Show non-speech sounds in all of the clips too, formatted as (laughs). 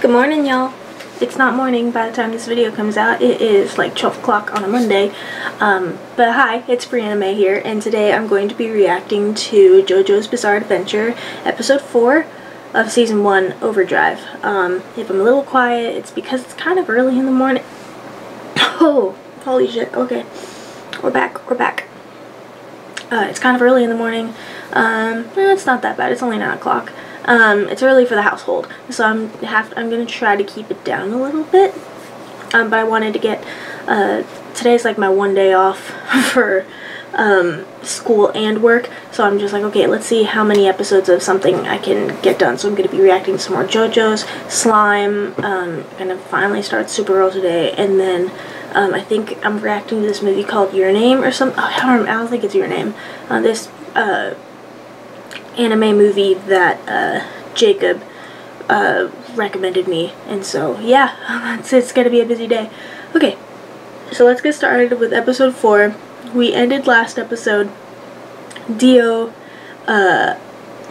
Good morning, y'all. It's not morning by the time this video comes out. It is like 12 o'clock on a Monday. Um, but hi, it's Brianna May here, and today I'm going to be reacting to JoJo's Bizarre Adventure, Episode 4 of Season 1, Overdrive. Um, if I'm a little quiet, it's because it's kind of early in the morning. (coughs) Oh, holy shit. Okay. We're back. We're back. Uh, it's kind of early in the morning. Um, eh, it's not that bad. It's only 9 o'clock. Um, it's early for the household, so I'm have I'm gonna try to keep it down a little bit. Um, but I wanted to get uh, today's like my one day off (laughs) for um, school and work, so I'm just like, okay, let's see how many episodes of something I can get done. So I'm gonna be reacting to some more JoJo's, Slime, um, gonna finally start Supergirl today, and then. Um, I think I'm reacting to this movie called Your Name or something. Oh, I, don't, I don't think it's Your Name. Uh, this uh, anime movie that uh, Jacob uh, recommended me. And so, yeah, (laughs) it's, it's going to be a busy day. Okay, so let's get started with episode 4. We ended last episode. Dio uh,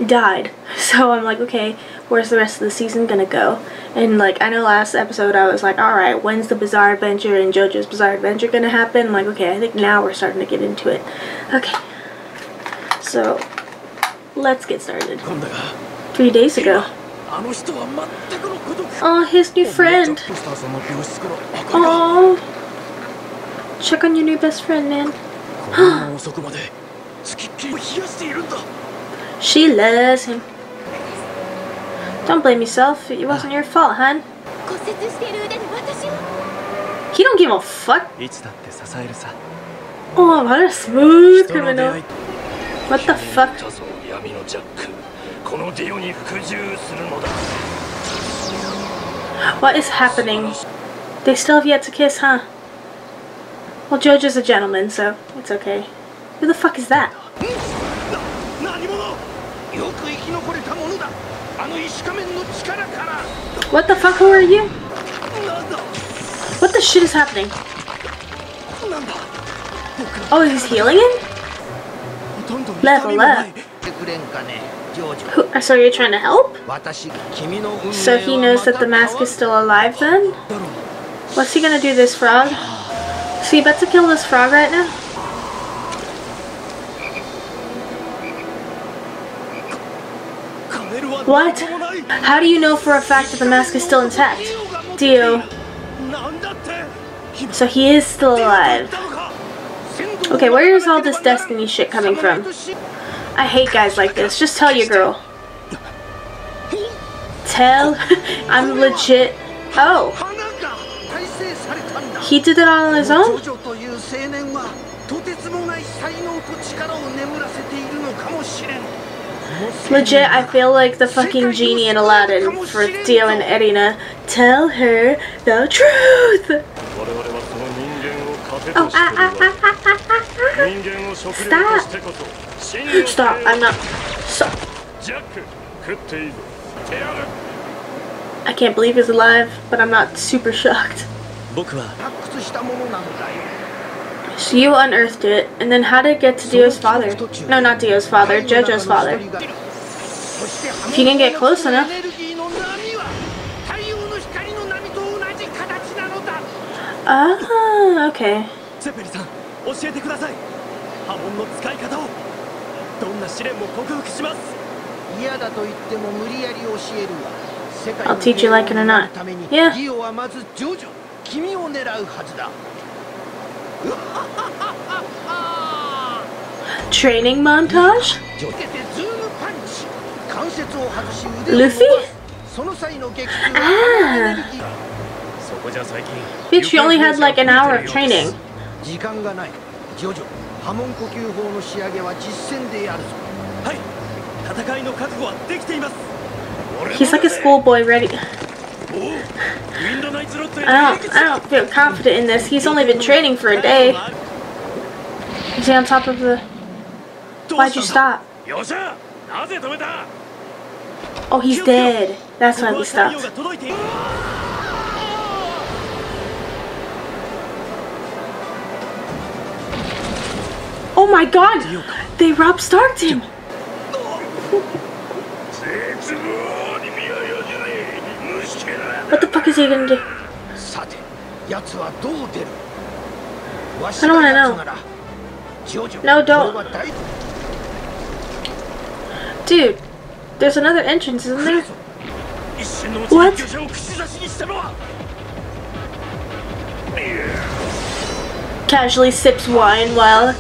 died. (laughs) So I'm like, okay, where's the rest of the season gonna go? And like, I know last episode I was like, alright, when's the Bizarre Adventure and JoJo's Bizarre Adventure gonna happen? I'm like, okay, I think now we're starting to get into it. Okay. So, let's get started. Three days ago. Oh, his new friend. Oh, check on your new best friend, man. (gasps) she loves him. Don't blame yourself. It wasn't your fault, hon. He don't give a fuck. Oh, what a smooth criminal. What the fuck? What is happening? They still have yet to kiss, huh? Well, Jojo's a gentleman, so it's okay. Who the fuck is that? What the fuck, who are you? What the shit is happening? Oh, he's healing him? Level up. Who, so you're trying to help? So he knows that the mask is still alive then? What's he gonna do this frog? So you about to kill this frog right now? What? How do you know for a fact that the mask is still intact? Dio. So he is still alive. Okay, where is all this destiny shit coming from? I hate guys like this. Just tell your girl. Tell? (laughs) I'm legit. Oh. He did it all on his own? Legit, I feel like the fucking genie in Aladdin for Dio and Erina. Tell her the truth! Oh, ah, ah, ah, ah, ah, ah, Stop! Stop, I'm not... Stop. I can't believe he's alive, but I'm not super shocked. So you unearthed it, and then how did it get to Dio's father? No, not Dio's father, Jojo's father. If you can get close enough. Ah, okay. I'll teach you like it or not. Yeah. (laughs) Training montage? Luffy? Ah! Bitch, you only had like an hour of training. He's like a schoolboy ready. I don't, I don't feel confident in this. He's only been training for a day. Is he on top of the... Why'd you stop? Oh, he's dead. That's why we stopped. Oh my god! They Robb Starked him! What the fuck is he gonna do? I don't wanna know. No, don't. Dude, there's another entrance, isn't there? What? Casually sips wine while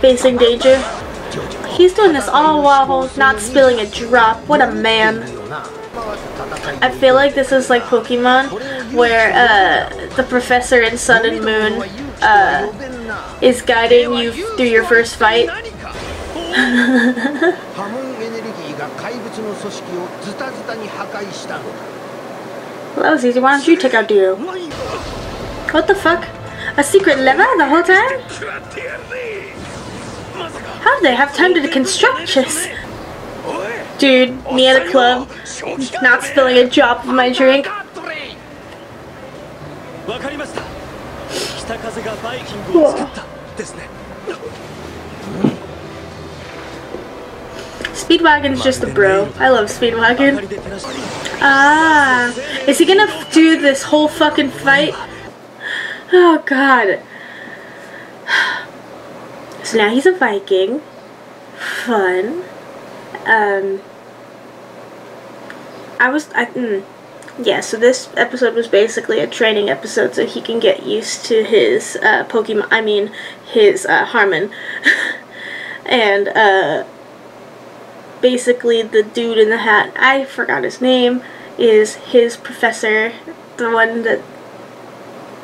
facing danger. He's doing this all while not spilling a drop. What a man. I feel like this is like Pokemon, where uh, the professor in Sun and Moon uh, is guiding you through your first fight. (laughs) well, that was easy. Why don't you take out Dio? What the fuck? A secret lever the whole time? How did they have time to construct this? Dude, me at a club, not spilling a drop of my drink. Speedwagon's just a bro. I love Speedwagon. Ah, is he gonna do this whole fucking fight? Oh god. So now he's a Viking. Fun. Um, I was, I, mm, yeah, so this episode was basically a training episode so he can get used to his uh, Pokemon, I mean, his uh, Hamon. (laughs) and uh, basically the dude in the hat, I forgot his name, is his professor, the one that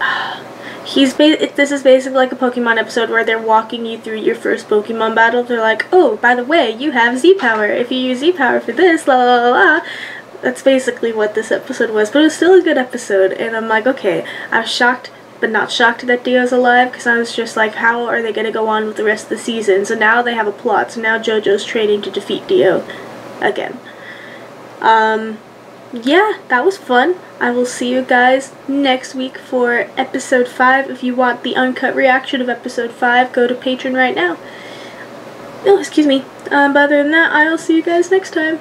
(sighs) he's this is basically like a Pokemon episode where they're walking you through your first Pokemon battle. They're like, oh, by the way, you have Z power. If you use Z power for this, la la la la. That's basically what this episode was, but it was still a good episode. And I'm like, okay, I was shocked, but not shocked that Dio's alive because I was just like, how are they gonna go on with the rest of the season? So now they have a plot. So now JoJo's training to defeat Dio again. Um, yeah, that was fun. I will see you guys next week for episode 5. If you want the uncut reaction of episode 5, go to Patreon right now. Oh, excuse me. Um, but other than that, I will see you guys next time.